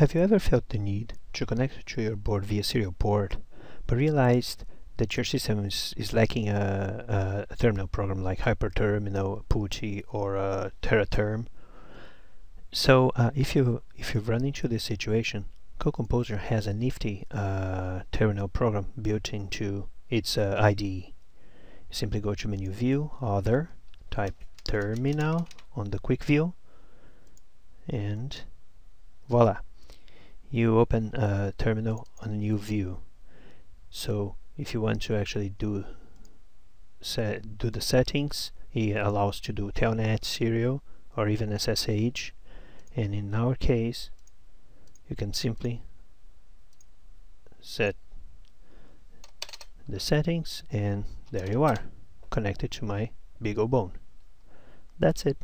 Have you ever felt the need to connect to your board via serial port, but realized that your system is, is lacking a, a, terminal program like Hyperterminal, PuTTY, or uh, Tera Term? So uh, if you if you run into this situation, CodeComposer has a nifty uh, terminal program built into its uh, IDE. Simply go to menu view, other, type terminal on the quick view, and voila you open a terminal on a new view. So if you want to actually do set do the settings it allows to do telnet serial or even SSH and in our case you can simply set the settings and there you are connected to my BeagleBone that's it